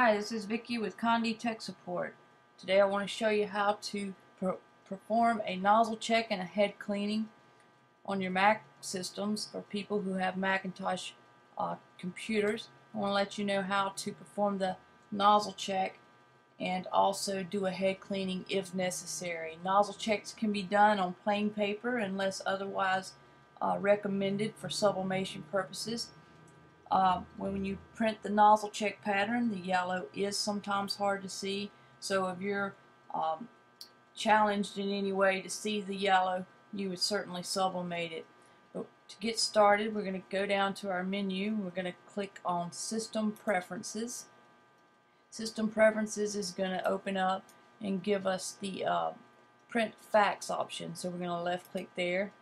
Hi, this is Vicky with Conde Tech Support. Today I want to show you how to per perform a nozzle check and a head cleaning on your Mac systems for people who have Macintosh uh, computers. I want to let you know how to perform the nozzle check and also do a head cleaning if necessary. Nozzle checks can be done on plain paper unless otherwise uh, recommended for sublimation purposes. Uh, when you print the nozzle check pattern, the yellow is sometimes hard to see. So if you're um, challenged in any way to see the yellow, you would certainly sublimate it. But to get started, we're going to go down to our menu. We're going to click on System Preferences. System Preferences is going to open up and give us the uh, print fax option. So we're going to left click there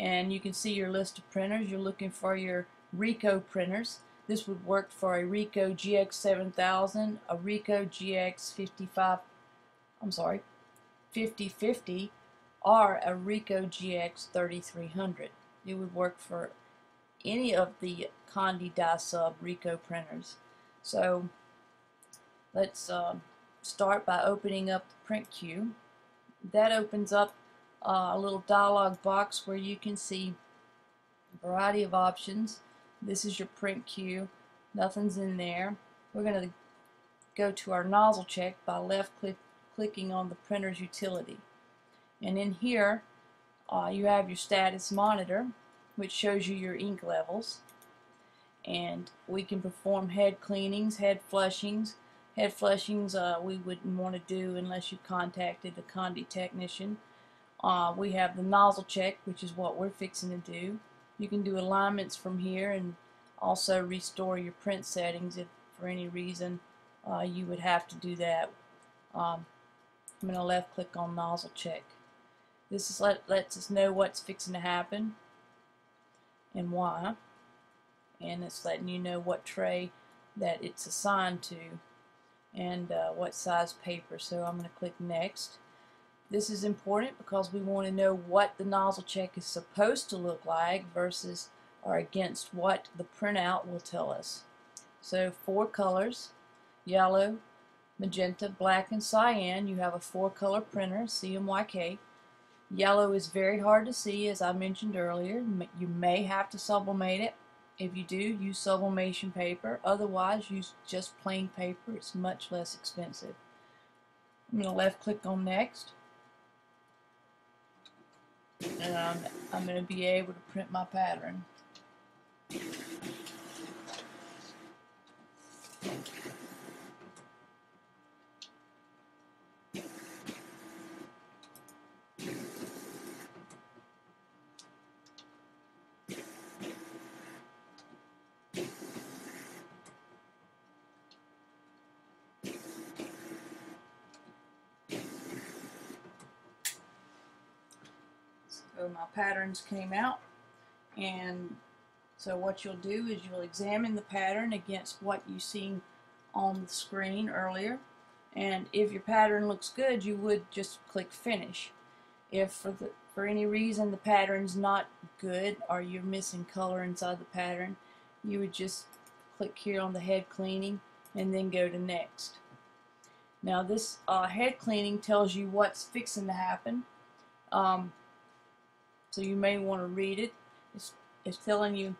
and you can see your list of printers. You're looking for your Ricoh printers. This would work for a Ricoh GX7000, a Ricoh GX55, I'm sorry, 5050, or a Ricoh GX3300. It would work for any of the Conde Dye-Sub Ricoh printers. So let's uh, start by opening up the print queue. That opens up uh, a little dialog box where you can see a variety of options this is your print queue. Nothing's in there. We're going to go to our nozzle check by left click, clicking on the printer's utility. And in here, uh, you have your status monitor, which shows you your ink levels. And we can perform head cleanings, head flushings. Head flushings uh, we wouldn't want to do unless you contacted a Conde technician. Uh, we have the nozzle check, which is what we're fixing to do. You can do alignments from here and also restore your print settings if for any reason uh, you would have to do that. Um, I'm going to left click on nozzle check. This is let, lets us know what's fixing to happen and why and it's letting you know what tray that it's assigned to and uh, what size paper so I'm going to click next this is important because we want to know what the nozzle check is supposed to look like versus or against what the printout will tell us. So four colors, yellow, magenta, black, and cyan. You have a four color printer, CMYK. Yellow is very hard to see as I mentioned earlier. You may have to sublimate it. If you do, use sublimation paper. Otherwise, use just plain paper. It's much less expensive. I'm going to left click on next and I'm, I'm going to be able to print my pattern. So my patterns came out and so what you'll do is you'll examine the pattern against what you seen on the screen earlier and if your pattern looks good you would just click finish. If for, the, for any reason the pattern's not good or you're missing color inside the pattern you would just click here on the head cleaning and then go to next. Now this uh, head cleaning tells you what's fixing to happen. Um, so you may want to read it. It's, it's telling you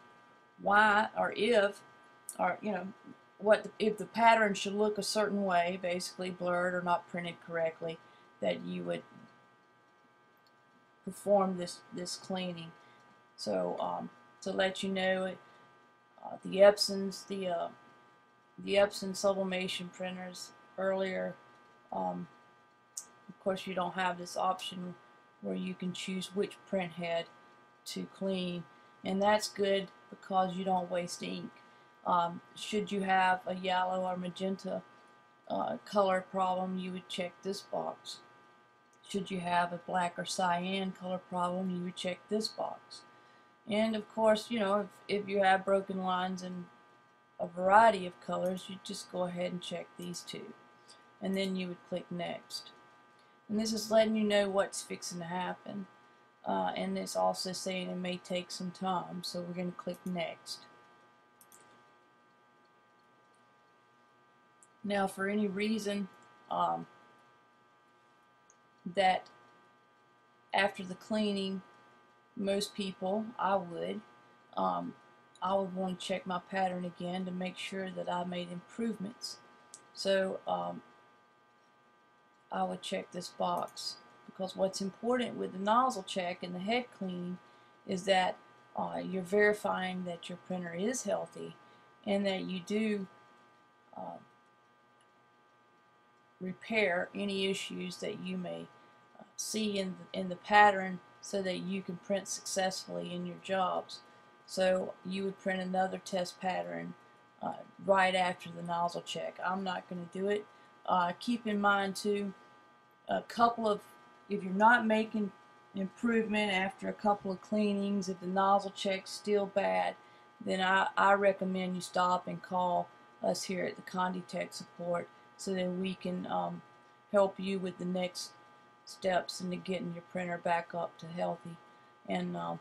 why or if, or you know, what the, if the pattern should look a certain way, basically blurred or not printed correctly, that you would perform this this cleaning. So um, to let you know, uh, the Epsons, the uh, the Epson sublimation printers earlier. Um, of course, you don't have this option where you can choose which print head to clean and that's good because you don't waste ink. Um, should you have a yellow or magenta uh, color problem you would check this box. Should you have a black or cyan color problem you would check this box. And of course you know if, if you have broken lines in a variety of colors you just go ahead and check these two and then you would click next and this is letting you know what's fixing to happen uh, and it's also saying it may take some time so we're going to click next Now, for any reason um, that after the cleaning, most people, I would, um, I would want to check my pattern again to make sure that I made improvements. So um, I would check this box because what's important with the nozzle check and the head clean is that uh, you're verifying that your printer is healthy and that you do uh, repair any issues that you may uh, see in the, in the pattern so that you can print successfully in your jobs. So you would print another test pattern uh, right after the nozzle check. I'm not going to do it. Uh, keep in mind too, a couple of, if you're not making improvement after a couple of cleanings, if the nozzle check's still bad, then I, I recommend you stop and call us here at the Conde Tech Support so that we can um, help you with the next steps into getting your printer back up to healthy. And um,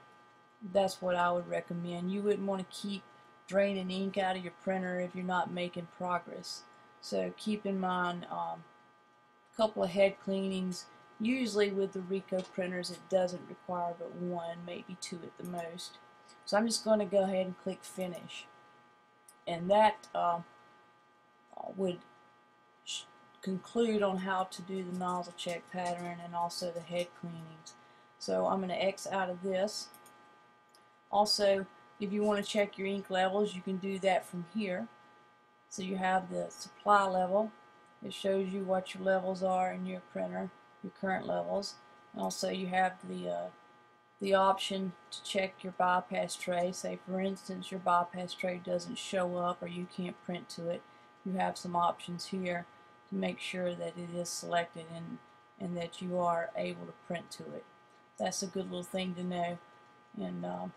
that's what I would recommend. You wouldn't want to keep draining ink out of your printer if you're not making progress. So keep in mind um, couple of head cleanings. Usually with the Ricoh printers it doesn't require but one, maybe two at the most. So I'm just going to go ahead and click finish. And that uh, would conclude on how to do the nozzle check pattern and also the head cleanings. So I'm going to X out of this. Also, if you want to check your ink levels, you can do that from here. So you have the supply level. It shows you what your levels are in your printer, your current levels. Also you have the uh, the option to check your bypass tray. Say for instance your bypass tray doesn't show up or you can't print to it. You have some options here to make sure that it is selected and, and that you are able to print to it. That's a good little thing to know. And um,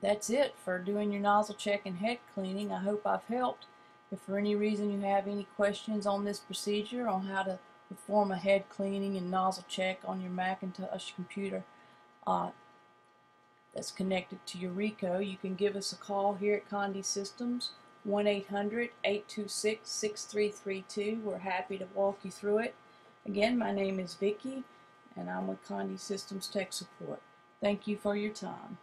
that's it for doing your nozzle check and head cleaning. I hope I've helped. If for any reason you have any questions on this procedure, on how to perform a head cleaning and nozzle check on your Macintosh computer uh, that's connected to your Ricoh, you can give us a call here at Conde Systems 1-800-826-6332. We're happy to walk you through it. Again, my name is Vicky, and I'm with Conde Systems Tech Support. Thank you for your time.